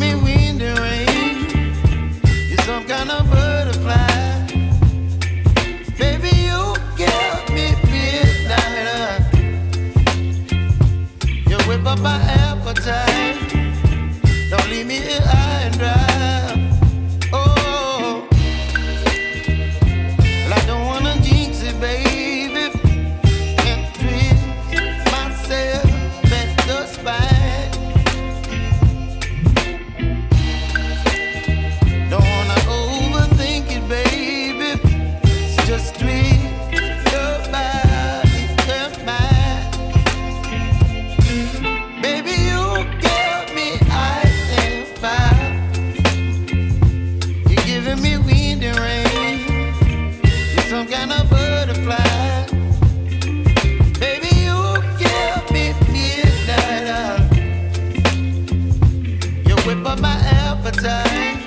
me rain. You're some kind of butterfly. Baby, you me midnight. You whip up my appetite. Don't leave me here. my appetite.